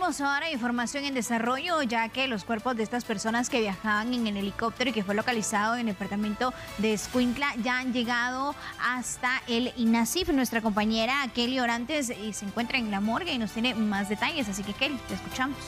tenemos ahora información en desarrollo, ya que los cuerpos de estas personas que viajaban en el helicóptero y que fue localizado en el departamento de Escuintla ya han llegado hasta el INASIF. Nuestra compañera Kelly Orantes eh, se encuentra en la morgue y nos tiene más detalles, así que Kelly, te escuchamos.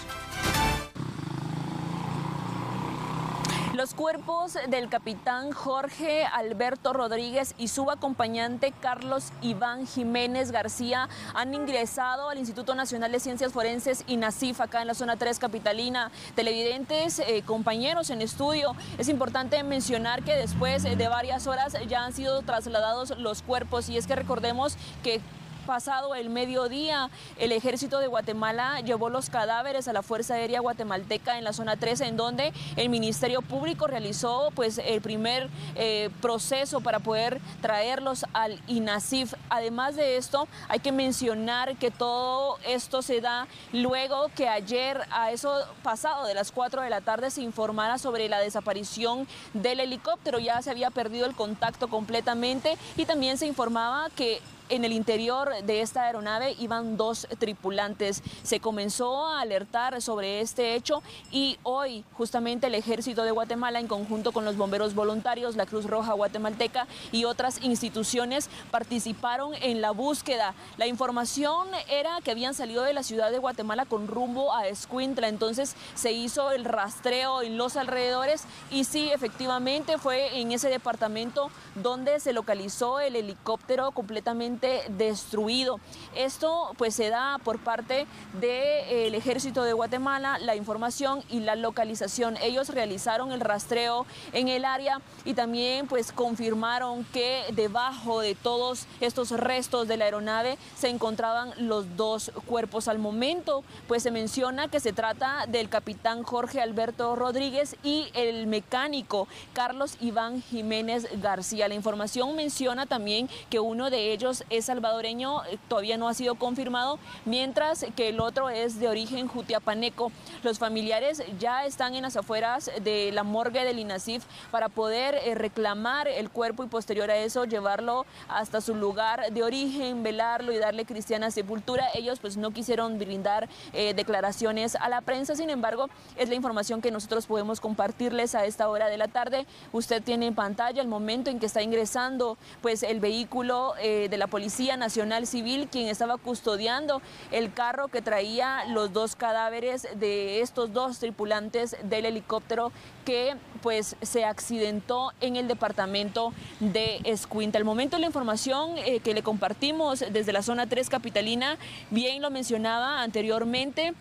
Los cuerpos del capitán Jorge Alberto Rodríguez y su acompañante Carlos Iván Jiménez García han ingresado al Instituto Nacional de Ciencias Forenses INACIF acá en la zona 3 capitalina. Televidentes, eh, compañeros en estudio, es importante mencionar que después de varias horas ya han sido trasladados los cuerpos y es que recordemos que pasado el mediodía, el ejército de Guatemala llevó los cadáveres a la Fuerza Aérea Guatemalteca en la zona 13, en donde el Ministerio Público realizó pues el primer eh, proceso para poder traerlos al INASIF. Además de esto, hay que mencionar que todo esto se da luego que ayer a eso pasado de las 4 de la tarde se informara sobre la desaparición del helicóptero. Ya se había perdido el contacto completamente y también se informaba que en el interior de esta aeronave iban dos tripulantes. Se comenzó a alertar sobre este hecho y hoy justamente el ejército de Guatemala en conjunto con los bomberos voluntarios, la Cruz Roja Guatemalteca y otras instituciones participaron en la búsqueda. La información era que habían salido de la ciudad de Guatemala con rumbo a Escuintla, entonces se hizo el rastreo en los alrededores y sí, efectivamente fue en ese departamento donde se localizó el helicóptero completamente destruido. Esto pues se da por parte del ejército de Guatemala, la información y la localización. Ellos realizaron el rastreo en el área y también pues confirmaron que debajo de todos estos restos de la aeronave se encontraban los dos cuerpos. Al momento pues se menciona que se trata del capitán Jorge Alberto Rodríguez y el mecánico Carlos Iván Jiménez García. La información menciona también que uno de ellos es salvadoreño, eh, todavía no ha sido confirmado, mientras que el otro es de origen jutiapaneco. Los familiares ya están en las afueras de la morgue del INASIF para poder eh, reclamar el cuerpo y posterior a eso llevarlo hasta su lugar de origen, velarlo y darle cristiana sepultura. Ellos pues no quisieron brindar eh, declaraciones a la prensa, sin embargo es la información que nosotros podemos compartirles a esta hora de la tarde. Usted tiene en pantalla el momento en que está ingresando pues el vehículo de la policía Nacional Civil, quien estaba custodiando el carro que traía los dos cadáveres de estos dos tripulantes del helicóptero que pues se accidentó en el departamento de Escuinta. Al momento la información eh, que le compartimos desde la zona 3 capitalina, bien lo mencionaba anteriormente,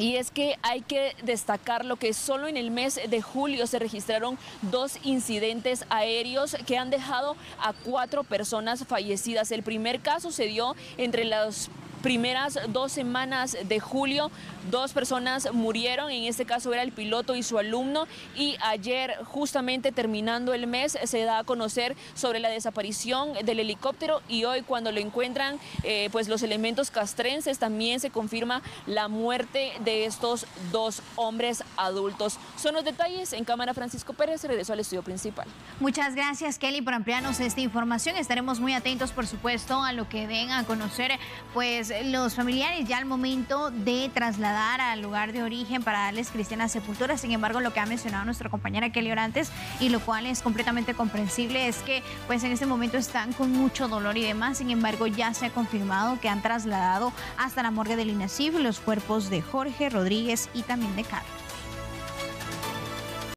y es que hay que destacar lo que solo en el mes de julio se registraron dos incidentes aéreos que han dejado a cuatro personas fallecidas. El primer caso se dio entre las primeras dos semanas de julio, dos personas murieron, en este caso era el piloto y su alumno, y ayer justamente terminando el mes se da a conocer sobre la desaparición del helicóptero y hoy cuando lo encuentran eh, pues los elementos castrenses también se confirma la muerte de estos dos hombres adultos. Son los detalles en cámara Francisco Pérez, regresó al estudio principal. Muchas gracias Kelly por ampliarnos esta información. Estaremos muy atentos por supuesto a lo que den a conocer pues los familiares ya al momento de trasladar al lugar de origen para darles cristiana sepultura. Sin embargo, lo que ha mencionado nuestra compañera Kelly Orantes y lo cual es completamente comprensible es que pues en este momento están con mucho dolor y demás. Sin embargo, ya se ha confirmado que han trasladado hasta la morgue del INASIF los cuerpos de Jorge Rodríguez y también de Carlos.